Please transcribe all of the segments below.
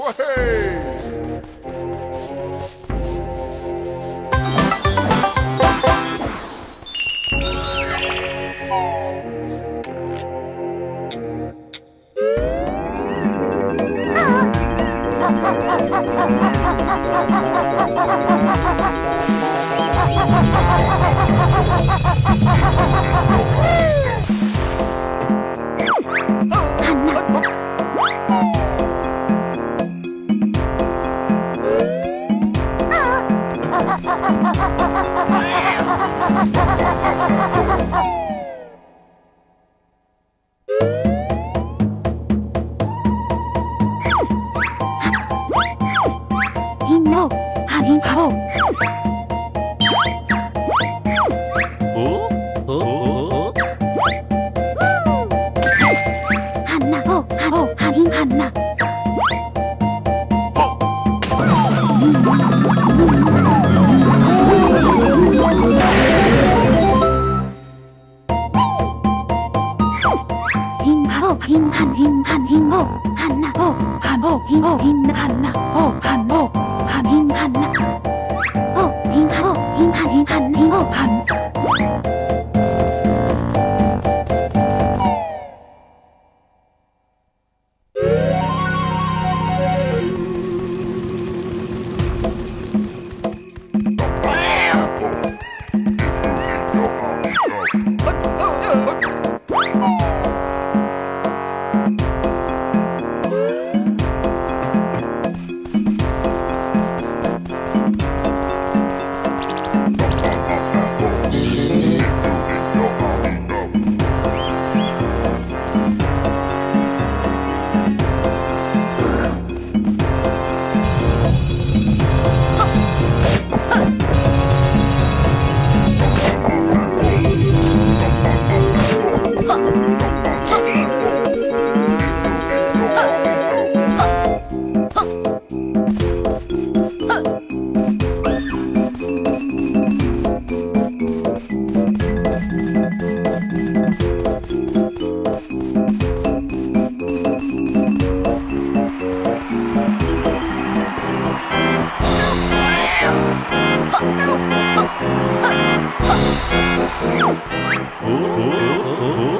Ha ha ha ha! oh, oh, oh, oh.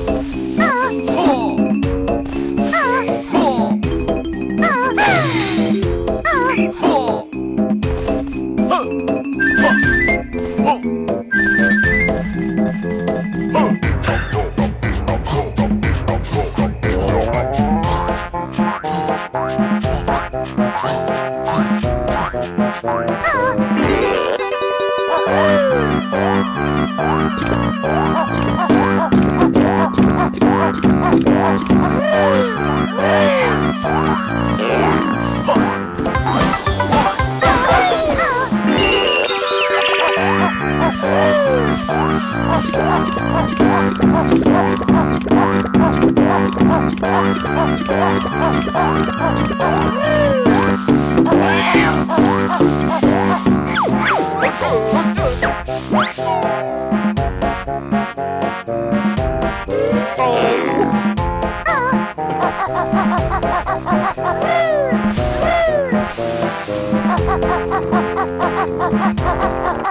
Ha ha ha ha!